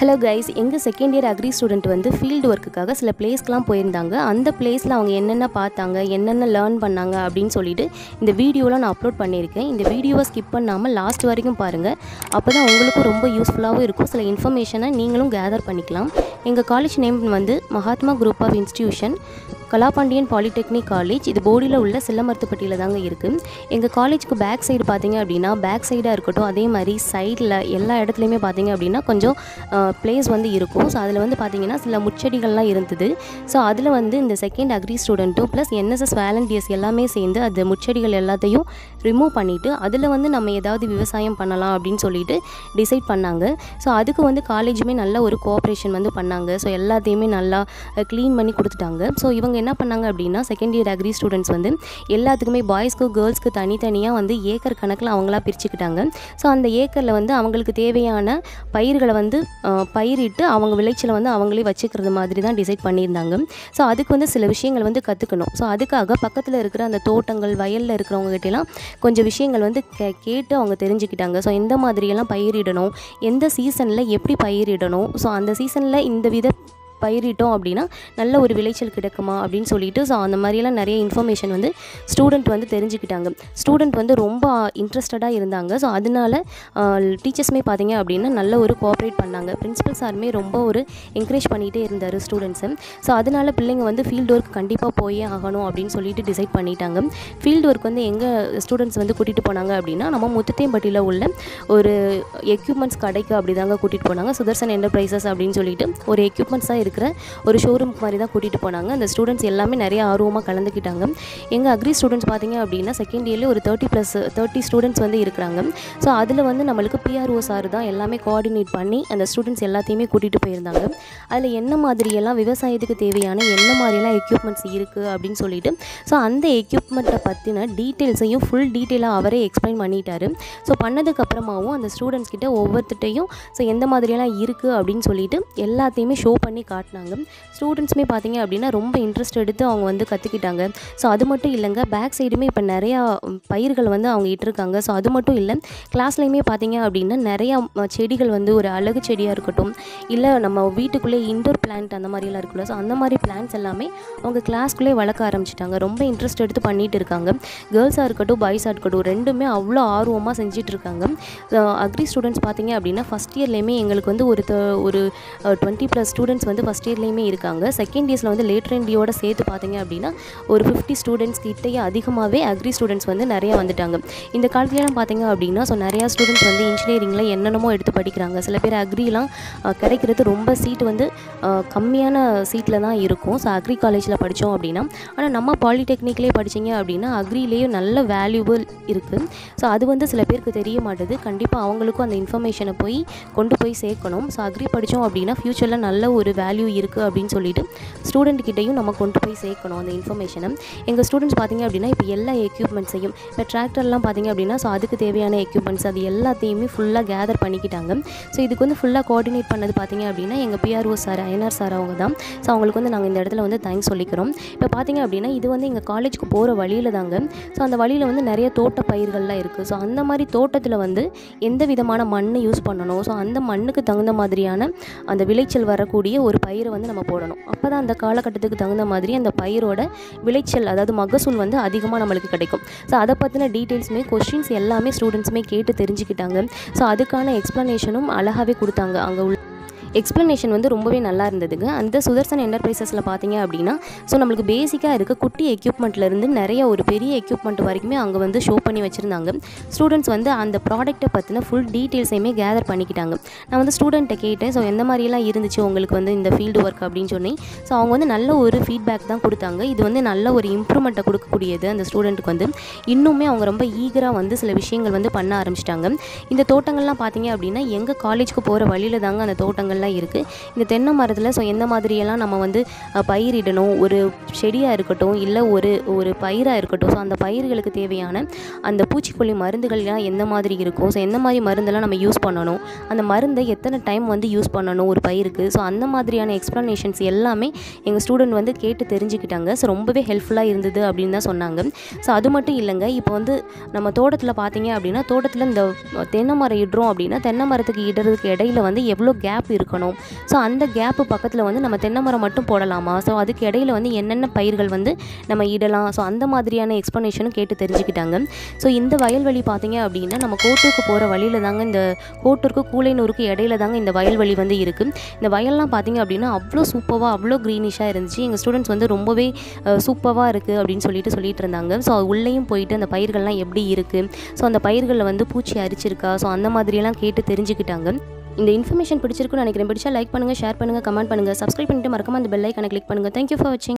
Hello guys எங்கள் second year agri student வந்து field ஒர்க்குக்காக சில பிளேஸ்க்கெலாம் போயிருந்தாங்க. அந்த பிளேஸில் அவங்க என்னென்ன பார்த்தாங்க என்னென்ன லேர்ன் பண்ணாங்க அப்படின்னு சொல்லிட்டு இந்த வீடியோவில் நான் அப்லோட் பண்ணியிருக்கேன். இந்த வீடியோவை ஸ்கிப் பண்ணாமல் லாஸ்ட் வரைக்கும் பாருங்கள் அப்போ தான் உங்களுக்கும் ரொம்ப யூஸ்ஃபுல்லாகவும் இருக்கும். சில இன்ஃபர்மேஷனை நீங்களும் கேதர் பண்ணிக்கலாம். எங்கள் காலேஜ் நேம் வந்து Mahatma group of institution Kalapandian polytechnic college இது போடியில் உள்ள சில்லமருத்துப்பட்டியில் தாங்க இருக்குது எங்கள் காலேஜுக்கு பேக் சைடு பார்த்தீங்க அப்படின்னா பேக் சைடாக இருக்கட்டும் அதே மாதிரி சைடில் எல்லா இடத்துலையுமே பார்த்தீங்க அப்படின்னா கொஞ்சம் பிளேஸ் வந்து இருக்கும். ஸோ அதில் வந்து பார்த்திங்கன்னா சில முச்செடிகள்லாம் இருந்தது. ஸோ அதில் வந்து இந்த செகண்ட் அக்ரி ஸ்டூடெண்ட்டும் ப்ளஸ் என்எஸ்எஸ் வேலண்டியர்ஸ் எல்லாமே சேர்ந்து அந்த முச்செடிகள் எல்லாத்தையும் ரிமூவ் பண்ணிவிட்டு அதில் வந்து நம்ம ஏதாவது விவசாயம் பண்ணலாம் அப்படின்னு சொல்லிட்டு டிசைட் பண்ணாங்க. ஸோ அதுக்கு வந்து காலேஜுமே நல்ல ஒரு கோஆப்ரேஷன் வந்து பண்ணாங்க. ஸோ எல்லாத்தையுமே நல்லா க்ளீன் பண்ணி கொடுத்துட்டாங்க. ஸோ இவங்க என்ன பண்ணாங்க அப்படின்னா செகண்ட் இயர் அக்ரி ஸ்டூடெண்ட்ஸ் வந்து எல்லாத்துக்குமே பாய்ஸ்க்கு கேர்ள்ஸ்க்கு தனித்தனியாக வந்து ஏக்கர் கணக்கில் அவங்களா பிரிச்சுக்கிட்டாங்க. ஸோ அந்த ஏக்கரில் வந்து அவங்களுக்கு தேவையான பயிர்களை வந்து பயிரிட்டு அவங்க விளைச்சலை வந்து அவங்களே வச்சுக்கிறது மாதிரி தான் டிசைட் பண்ணியிருந்தாங்க. ஸோ அதுக்கு வந்து சில விஷயங்கள் வந்து கற்றுக்கணும் ஸோ அதுக்காக பக்கத்தில் இருக்கிற அந்த தோட்டங்கள் வயலில் இருக்கிறவங்ககிட்டலாம் கொஞ்சம் விஷயங்கள் வந்து கே கேட்டு அவங்க தெரிஞ்சுக்கிட்டாங்க. ஸோ எந்த மாதிரியெல்லாம் பயிரிடணும் எந்த சீசனில் எப்படி பயிரிடணும்? ஸோ அந்த சீசனில் இந்த வித பயிரிட்டோம் அப்படின்னா நல்ல ஒரு விளைச்சல் கிடைக்குமா அப்படின்னு சொல்லிட்டு ஸோ அந்த மாதிரியெல்லாம் நிறைய இன்ஃபர்மேஷன் வந்து ஸ்டூடெண்ட் வந்து தெரிஞ்சுக்கிட்டாங்க. ஸ்டூடெண்ட் வந்து ரொம்ப இன்ட்ரெஸ்டடாக இருந்தாங்க. ஸோ அதனால டீச்சர்ஸுமே பார்த்தீங்க அப்படின்னா நல்ல ஒரு கோஆப்ரேட் பண்ணாங்க. பிரின்ஸிபல் சாருமே ரொம்ப ஒரு என்கரேஜ் பண்ணிகிட்டே இருந்தார் ஸ்டூடெண்ட்ஸை ஸோ அதனால பிள்ளைங்க வந்து ஃபீல்டு ஒர்க் கண்டிப்பாக போயே ஆகணும் அப்படின்னு சொல்லிட்டு டிசைட் பண்ணிட்டாங்க. ஃபீல்டு ஒர்க் வந்து எங்கே ஸ்டூடெண்ட்ஸ் வந்து கூட்டிகிட்டு போனாங்க அப்படின்னா நம்ம முத்துத்தேம்பட்டியில் உள்ள ஒரு எக்யூப்மெண்ட்ஸ் கடைக்கு அப்படி தாங்க கூட்டிகிட்டு போனாங்க. சுதர்சன் என்டர்பிரைசஸ் அப்படின்னு சொல்லிட்டு ஒரு எக்யூப்மெண்ட்ஸாக இருக்கிற ஒரு ஷோரூம் மாதிரி தான் கூட்டிகிட்டு போனாங்க. அந்த ஸ்டூடெண்ட்ஸ் எல்லாமே நிறைய ஆர்வமாக கலந்துக்கிட்டாங்க. எங்கள் அக்ரி ஸ்டூடெண்ட்ஸ் பார்த்தீங்க அப்படின்னா செகண்ட் இயர்லேயே ஒரு தேர்ட்டி ப்ளஸ் தேர்ட்டி ஸ்டூடெண்ட்ஸ் வந்து இருக்கிறாங்க. ஸோ அதில் வந்து நம்மளுக்கு பிஆர்ஓ சார் தான் எல்லாமே கோஆர்டினேட் பண்ணி அந்த ஸ்டூடெண்ட்ஸ் எல்லாத்தையுமே கூட்டிகிட்டு போயிருந்தாங்க. அதில் என்ன மாதிரியெல்லாம் விவசாயத்துக்கு தேவையான என்ன மாதிரியெல்லாம் எக்யூப்மெண்ட்ஸ் இருக்குது அப்படின்னு சொல்லிட்டு ஸோ அந்த எக்யூப்மெண்ட்டை பற்றின டீட்டெயில்ஸையும் ஃபுல் டீட்டெயிலாக அவரே எக்ஸ்பிளைன் பண்ணிட்டாரு. ஸோ பண்ணதுக்கப்புறமாவும் அந்த ஸ்டூடெண்ட்ஸ் கிட்ட ஒவ்வொருத்திட்டையும் ஸோ எந்த மாதிரியெல்லாம் இருக்குது அப்படின்னு சொல்லிட்டு எல்லாத்தையுமே ஷோ பண்ணி காட்டினாங்க. ஸ்டூடெண்ட்ஸுமே பார்த்தீங்க அப்படின்னா ரொம்ப இன்ட்ரெஸ்ட் எடுத்து அவங்க வந்து கற்றுக்கிட்டாங்க ஸோ அது மட்டும் இல்லைங்க பேக் சைடுமே இப்போ நிறையா பயிர்கள் வந்து அவங்க இட்டிருக்காங்க. ஸோ அது மட்டும் இல்லை கிளாஸ்லேயுமே பார்த்தீங்க அப்படின்னா நிறையா செடிகள் வந்து ஒரு அழகு செடியாக இருக்கட்டும் இல்லை நம்ம வீட்டுக்குள்ளே இன்டோர் பிளான்ட் அந்த மாதிரிலாம் இருக்குல்ல ஸோ அந்த மாதிரி பிளான்ட்ஸ் எல்லாமே அவங்க கிளாஸ்க்குள்ளே வளர்க்க ஆரம்பிச்சிட்டாங்க. ரொம்ப இன்ட்ரெஸ்ட் எடுத்து பண்ணிகிட்டு இருக்காங்க. கேர்ள்ஸாக இருக்கட்டும் பாய்ஸாக இருக்கட்டும் ரெண்டுமே அவ்வளோ ஆர்வமாக செஞ்சுட்டு இருக்காங்க. அக்ரி ஸ்டூடெண்ட்ஸ் பார்த்தீங்க அப்படின்னா ஃபஸ்ட் இயர்லேயுமே எங்களுக்கு வந்து ஒரு த- ஒரு டுவெண்ட்டி ப்ளஸ் ஸ்டூடெண்ட்ஸ் வந்து ஃபஸ்ட் இயர்லேயுமே இருக்காங்க. செகண்ட் இயர்ஸில் வந்து லேட்டர் இண்டியோட சேர்த்து பார்த்தீங்க அப்படின்னா ஒரு ஃபிஃப்டி ஸ்டூடெண்ட்ஸ் கிட்டேயே அதிகமாகவே அக்ரி ஸ்டூடெண்ட்ஸ் வந்து நிறையா வந்துட்டாங்க. இந்த காலத்துலலாம் பார்த்தீங்க அப்படின்னா ஸோ நிறையா ஸ்டூடெண்ட்ஸ் வந்து இன்ஜினியரிங்கில் என்னென்னமோ எடுத்து படிக்கிறாங்க. சில பேர் அக்ரிலாம் கிடைக்கிறது ரொம்ப சீட் வந்து கம்மியான சீட்டில் தான் இருக்கும். ஸோ அக்ரி காலேஜில் படித்தோம் அப்படின்னா ஆனால் நம்ம பாலிடெக்னிக்லேயே படிச்சீங்க அப்படின்னா அக்ரிலேயும் நல்ல வேல்யூபிள் இருக்குது ஸோ அது வந்து சில பேருக்கு தெரிய மாட்டுது. கண்டிப்பாக அவங்களுக்கும் அந்த இன்ஃபர்மேஷனை போய் கொண்டு போய் சேர்க்கணும். ஸோ அக்ரி படித்தோம் அப்படின்னா ஃப்யூச்சரில் நல்ல ஒரு வேல்யூ இருக்குது அப்படின்னு சொல்லிட்டு ஸ்டூடெண்ட்கிட்டையும் நம்ம கொண்டு போய் சேர்க்கணும் அந்த இன்ஃபர்மேஷனை எங்கள் ஸ்டூடெண்ட்ஸ் பார்த்தீங்க அப்படின்னா இப்போ எல்லா எக்யூப்மெண்ட்ஸையும் இப்போ டிராக்டர்லாம் பார்த்தீங்க அப்படின்னா ஸோ அதுக்கு தேவையான எக்யூப்மெண்ட்ஸ் அது எல்லாத்தையுமே ஃபுல்லாக கேதர் பண்ணிக்கிட்டாங்க. ஸோ இதுக்கு வந்து ஃபுல்லாக கோஆர்டினேட் பண்ணது பார்த்தீங்க அப்படின்னா எங்கள் பிஆர்ஓ சார் ஐஎன்ஆர் சார் அவங்க தான். ஸோ அவங்களுக்கு வந்து நாங்கள் இந்த இடத்துல வந்து தேங்க்ஸ் சொல்லிக்கிறோம். இப்போ பார்த்தீங்க அப்படின்னா இது வந்து எங்கள் காலேஜுக்கு போகிற வழியில் தாங்க. ஸோ அந்த வழியில் வந்து நிறைய தோட்ட பயிர்கள்லாம் இருக்குது ஸோ அந்த மாதிரி தோட்டத்தில் வந்து எந்த விதமான மண் யூஸ் பண்ணணும்? ஸோ அந்த மண்ணுக்கு தகுந்த மாதிரியான அந்த விளைச்சல் வரக்கூடிய ஒரு பயிரை வந்து நம்ம போடணும். அப்போ தான் அந்த காலகட்டத்துக்கு தகுந்த மாதிரி அந்த பயிரோட விளைச்சல் அதாவது மகசூல் வந்து அதிகமாக நம்மளுக்கு கிடைக்கும். ஸோ அதை பற்றின டீட்டெயில்ஸுமே கொஷின்ஸ் எல்லாமே ஸ்டூடெண்ட்ஸுமே கேட்டு தெரிஞ்சுக்கிட்டாங்க. ஸோ அதுக்கான எக்ஸ்ப்ளனேஷனும் அழகாகவே கொடுத்தாங்க. அங்கே உள்ள எக்ஸ்ப்ளனேஷன் வந்து ரொம்பவே நல்லா இருந்ததுங்க. அந்த சுதர்சன் என்டர்பிரைசஸில் பார்த்தீங்க அப்படின்னா ஸோ நம்மளுக்கு பேசிக்காக இருக்க குட்டி எக்யூப்மெண்ட்லேருந்து நிறைய ஒரு பெரிய எக்யூப்மெண்ட் வரைக்குமே அங்கே வந்து ஷோ பண்ணி வச்சுருந்தாங்க. ஸ்டூடெண்ட்ஸ் வந்து அந்த ப்ராடக்ட்டை பற்றின ஃபுல் டீட்டெயில்ஸையுமே கேதர் பண்ணிக்கிட்டாங்க. நான் வந்து ஸ்டூடெண்ட்டை கேட்டேன். ஸோ எந்த மாதிரியெல்லாம் இருந்துச்சு உங்களுக்கு வந்து இந்த ஃபீல்டு ஒர்க் அப்படின்னு சொன்னேன். ஸோ அவங்க வந்து நல்ல ஒரு ஃபீட்பேக் தான் கொடுத்தாங்க. இது வந்து நல்ல ஒரு இம்ப்ரூவ்மெண்ட்டை கொடுக்கக்கூடியது அந்த ஸ்டூடெண்ட்டுக்கு வந்து. இன்னுமே அவங்க ரொம்ப ஈகராக வந்து சில விஷயங்கள் வந்து பண்ண ஆரம்பிச்சிட்டாங்க. இந்த தோட்டங்கள்லாம் பார்த்தீங்க அப்படின்னா எங்கள் காலேஜுக்கு போகிற வழியில் தாங்க அந்த தோட்டங்கள்லாம் இருக்குது இந்த தென்னை மரத்தில் ஸோ எந்த மாதிரியெல்லாம் நம்ம வந்து பயிரிடணும்? ஒரு செடியாக இருக்கட்டும் இல்லை ஒரு ஒரு பயிராக இருக்கட்டும் ஸோ அந்த பயிர்களுக்கு தேவையான அந்த பூச்சிக்கொல்லி மருந்துகள்லாம் எந்த மாதிரி இருக்கும்? ஸோ எந்த மாதிரி மருந்தெல்லாம் நம்ம யூஸ் பண்ணணும்? அந்த மருந்தை எத்தனை டைம் வந்து யூஸ் பண்ணணும் ஒரு பயிருக்கு? ஸோ அந்த மாதிரியான எக்ஸ்ப்ளனேஷன்ஸ் எல்லாமே எங்கள் ஸ்டூடெண்ட் வந்து கேட்டு தெரிஞ்சுக்கிட்டாங்க. ஸோ ரொம்பவே ஹெல்ப்ஃபுல்லாக இருந்தது அப்படின்னு தான் சொன்னாங்க. ஸோ அது மட்டும் இல்லைங்க இப்போ வந்து நம்ம தோட்டத்தில் பார்த்தீங்க அப்படின்னா தோட்டத்தில் இந்த தென்னை மரம் இடுறோம் அப்படின்னா தென்னை மரத்துக்கு இடுறதுக்கு இடையில வந்து எவ்வளோ கேப் இருக்கணும்? இருக்கணும் ஸோ அந்த கேப்பு பக்கத்தில் வந்து நம்ம தென்னை மரம் மட்டும் போடலாமா? ஸோ அதுக்கு இடையில வந்து என்னென்ன பயிர்கள் வந்து நம்ம இடலாம்? ஸோ அந்த மாதிரியான எக்ஸ்ப்ளனேஷனும் கேட்டு தெரிஞ்சுக்கிட்டாங்க. ஸோ இந்த வயல்வெளி பார்த்தீங்க அப்படின்னா நம்ம கோட்டூருக்கு போகிற வழியில் தாங்க இந்த கோட்டூருக்கு கூலைனூருக்கு இடையில தாங்க இந்த வயல்வெளி வந்து இருக்குது இந்த வயல்லாம் பார்த்தீங்க அப்படின்னா அவ்வளோ சூப்பராக அவ்வளோ க்ரீனிஷாக இருந்துச்சு. எங்கள் ஸ்டூடெண்ட்ஸ் வந்து ரொம்பவே சூப்பராக இருக்குது அப்படின்னு சொல்லிட்டு சொல்லிட்டு இருந்தாங்க. ஸோ உள்ளேயும் போயிட்டு அந்த பயிர்கள்லாம் எப்படி இருக்குது ஸோ அந்த பயிர்களில் வந்து பூச்சி அரிச்சிருக்கா? ஸோ அந்த மாதிரியெல்லாம் கேட்டு தெரிஞ்சுக்கிட்டாங்க. இந்த இன்ஃபர்மேஷன் பிடிச்சிருக்குன்னு நினைக்கிறேன். பிடிச்சா லைக் பண்ணுங்கள் ஷேர் பண்ணுங்கள் கமெண்ட் பண்ணுங்கள் சப்ஸ்கிரைப் பண்ணிட்டு மறக்காம அந்த பெல் ஐக்கனை கிளிக் பண்ணுங்கள் தேங்க்யூ ஃபார் வாட்சிங்